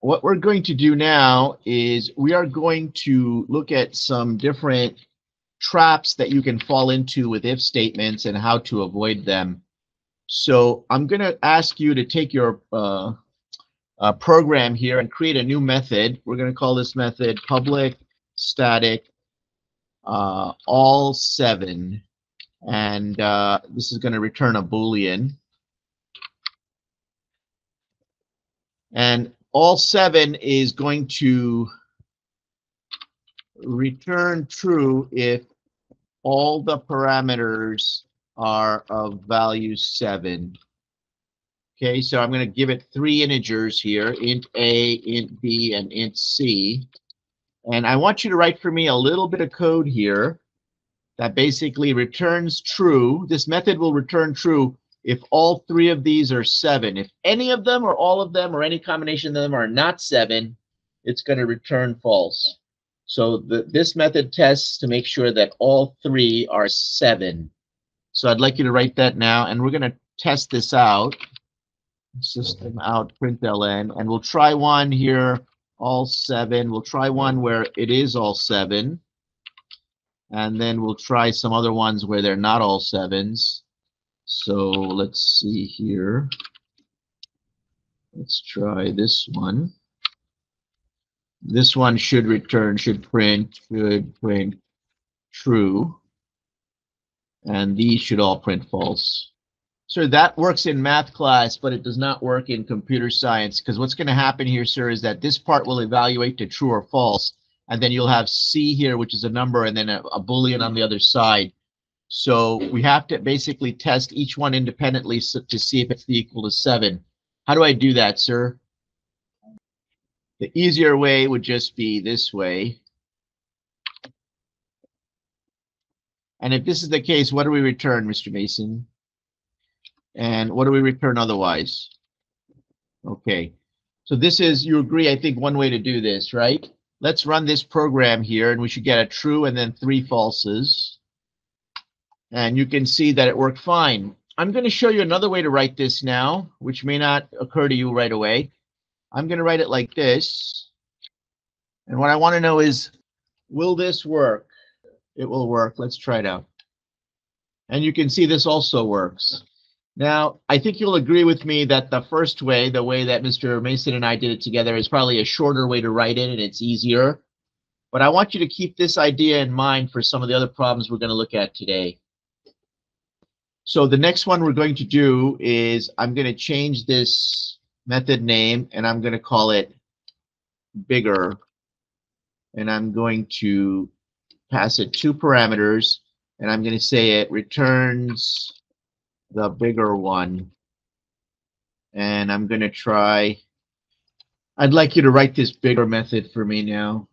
what we're going to do now is we are going to look at some different traps that you can fall into with if statements and how to avoid them. So I'm going to ask you to take your uh, uh, program here and create a new method. We're going to call this method public static uh, all seven. And uh, this is going to return a Boolean. And all seven is going to return true if all the parameters are of value seven. Okay, so I'm going to give it three integers here, int A, int B, and int C. And I want you to write for me a little bit of code here that basically returns true. This method will return true if all three of these are seven. If any of them or all of them or any combination of them are not seven, it's going to return false. So the, this method tests to make sure that all three are seven. So I'd like you to write that now, and we're going to test this out. System out println, and we'll try one here, all seven. We'll try one where it is all seven. And then we'll try some other ones where they're not all sevens. So let's see here. Let's try this one. This one should return, should print, should print true. And these should all print false. Sir, that works in math class, but it does not work in computer science because what's going to happen here, sir, is that this part will evaluate to true or false. And then you'll have C here, which is a number, and then a, a Boolean on the other side. So we have to basically test each one independently so, to see if it's equal to seven. How do I do that, sir? The easier way would just be this way. And if this is the case, what do we return, Mr. Mason? And what do we return otherwise? Okay, so this is, you agree, I think, one way to do this, right? Let's run this program here, and we should get a true and then three falses. And you can see that it worked fine. I'm going to show you another way to write this now, which may not occur to you right away. I'm going to write it like this. And what I want to know is, will this work? It will work. Let's try it out. And you can see this also works. Now, I think you'll agree with me that the first way, the way that Mr. Mason and I did it together, is probably a shorter way to write it and it's easier. But I want you to keep this idea in mind for some of the other problems we're going to look at today. So the next one we're going to do is I'm going to change this method name and I'm going to call it bigger. And I'm going to pass it two parameters and I'm going to say it returns the bigger one. And I'm going to try, I'd like you to write this bigger method for me now.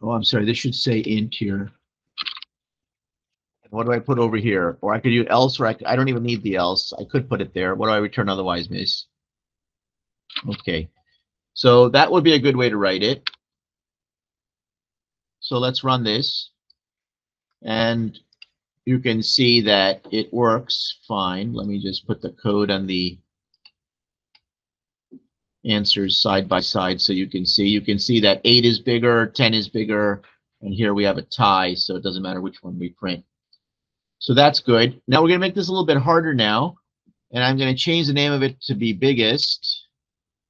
Oh, I'm sorry, this should say int here. What do I put over here? Or I could do else, or I, I don't even need the else. I could put it there. What do I return otherwise, miss? Okay, so that would be a good way to write it. So let's run this. And you can see that it works fine. Let me just put the code on the answers side by side so you can see. You can see that 8 is bigger, 10 is bigger, and here we have a tie, so it doesn't matter which one we print. So that's good. Now we're going to make this a little bit harder now, and I'm going to change the name of it to be biggest.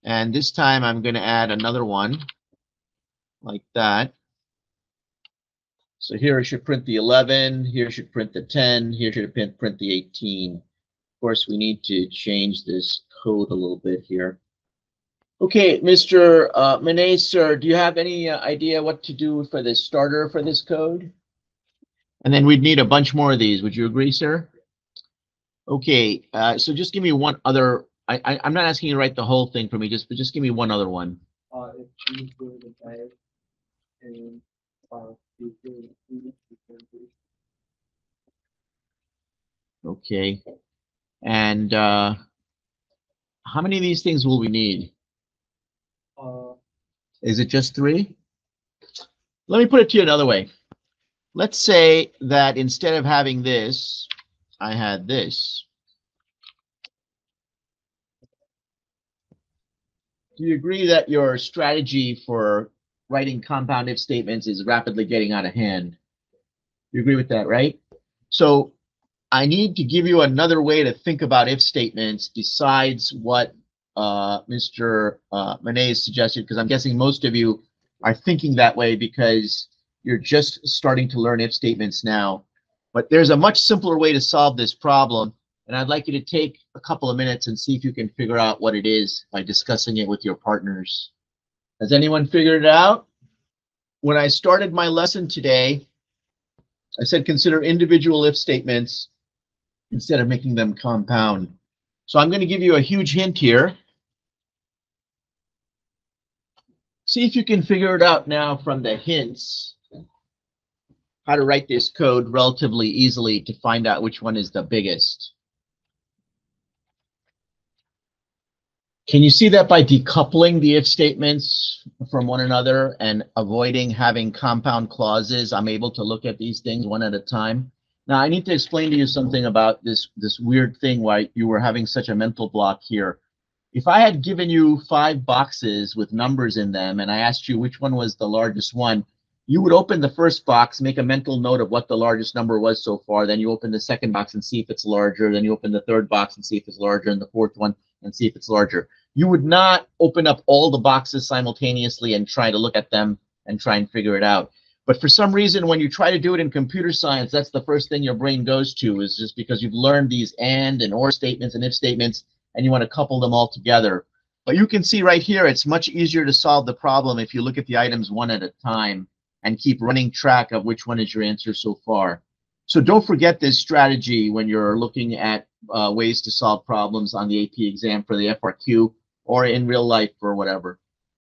And this time I'm going to add another one like that. So here I should print the 11, here should print the 10, here should print, print the 18. Of course, we need to change this code a little bit here. Okay, Mr. Uh, Manet, sir, do you have any uh, idea what to do for the starter for this code? And then we'd need a bunch more of these. Would you agree, sir? Okay, uh, so just give me one other. I, I, am not asking you to write the whole thing for me, just but just give me one other one. Uh, Okay. And uh, how many of these things will we need? Uh, Is it just three? Let me put it to you another way. Let's say that instead of having this, I had this. do you agree that your strategy for writing compound if statements is rapidly getting out of hand? You agree with that, right? So I need to give you another way to think about if statements besides what uh, Mr. Uh, Monet suggested, because I'm guessing most of you are thinking that way because you're just starting to learn if statements now. But there's a much simpler way to solve this problem. And I'd like you to take a couple of minutes and see if you can figure out what it is by discussing it with your partners. Has anyone figured it out? When I started my lesson today, I said consider individual if statements instead of making them compound. So I'm going to give you a huge hint here. See if you can figure it out now from the hints how to write this code relatively easily to find out which one is the biggest. Can you see that by decoupling the if statements from one another and avoiding having compound clauses, I'm able to look at these things one at a time? Now, I need to explain to you something about this, this weird thing why you were having such a mental block here. If I had given you five boxes with numbers in them and I asked you which one was the largest one, you would open the first box, make a mental note of what the largest number was so far. Then you open the second box and see if it's larger. Then you open the third box and see if it's larger, and the fourth one and see if it's larger. You would not open up all the boxes simultaneously and try to look at them and try and figure it out. But for some reason, when you try to do it in computer science, that's the first thing your brain goes to is just because you've learned these and and or statements and if statements, and you want to couple them all together. But you can see right here, it's much easier to solve the problem if you look at the items one at a time and keep running track of which one is your answer so far. So don't forget this strategy when you're looking at uh, ways to solve problems on the AP exam for the FRQ or in real life or whatever.